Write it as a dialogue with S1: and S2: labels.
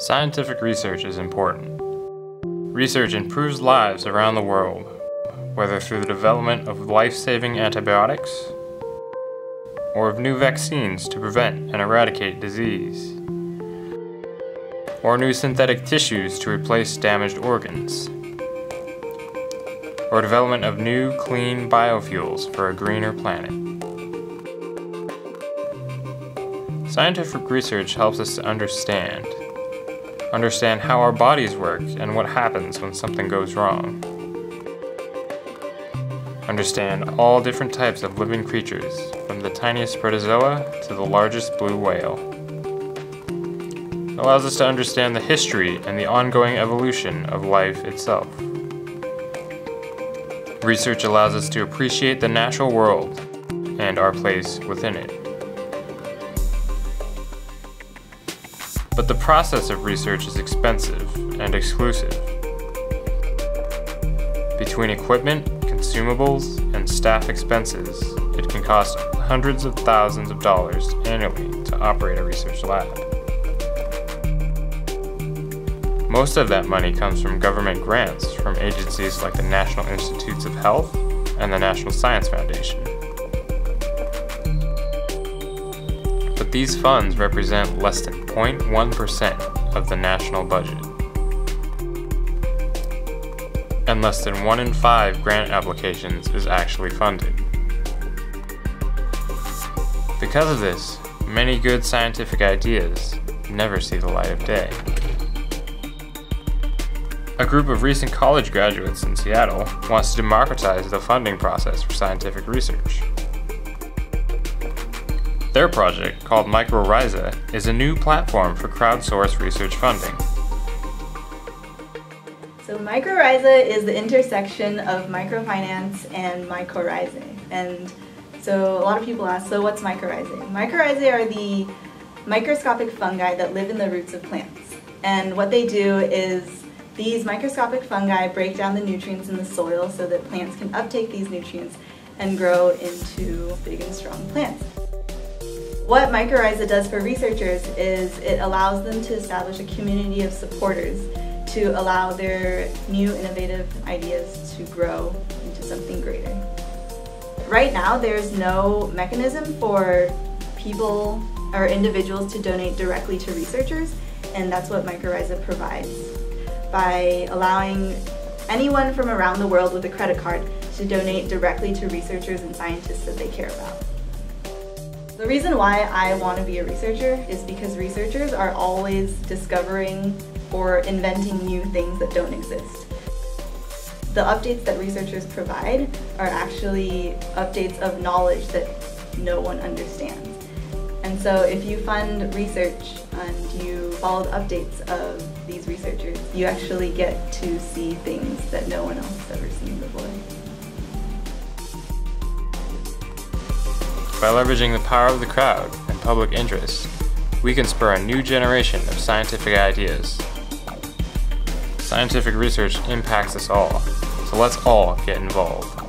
S1: Scientific research is important. Research improves lives around the world, whether through the development of life-saving antibiotics or of new vaccines to prevent and eradicate disease, or new synthetic tissues to replace damaged organs, or development of new clean biofuels for a greener planet. Scientific research helps us to understand understand how our bodies work and what happens when something goes wrong. Understand all different types of living creatures, from the tiniest protozoa to the largest blue whale. It allows us to understand the history and the ongoing evolution of life itself. Research allows us to appreciate the natural world and our place within it. But the process of research is expensive and exclusive. Between equipment, consumables, and staff expenses, it can cost hundreds of thousands of dollars annually to operate a research lab. Most of that money comes from government grants from agencies like the National Institutes of Health and the National Science Foundation. These funds represent less than 0.1% of the national budget. And less than 1 in 5 grant applications is actually funded. Because of this, many good scientific ideas never see the light of day. A group of recent college graduates in Seattle wants to democratize the funding process for scientific research. Their project, called Microryza, is a new platform for crowdsourced research funding.
S2: So Microryza is the intersection of microfinance and mycorrhizae. And so a lot of people ask, so what's mycorrhizae? Mycorrhizae are the microscopic fungi that live in the roots of plants. And what they do is these microscopic fungi break down the nutrients in the soil so that plants can uptake these nutrients and grow into big and strong plants. What Microryza does for researchers is it allows them to establish a community of supporters to allow their new innovative ideas to grow into something greater. Right now there's no mechanism for people or individuals to donate directly to researchers and that's what Microryza provides by allowing anyone from around the world with a credit card to donate directly to researchers and scientists that they care about. The reason why I want to be a researcher is because researchers are always discovering or inventing new things that don't exist. The updates that researchers provide are actually updates of knowledge that no one understands. And so if you fund research and you follow the updates of these researchers, you actually get to see things that no one else has ever seen before.
S1: By leveraging the power of the crowd and public interest, we can spur a new generation of scientific ideas. Scientific research impacts us all, so let's all get involved.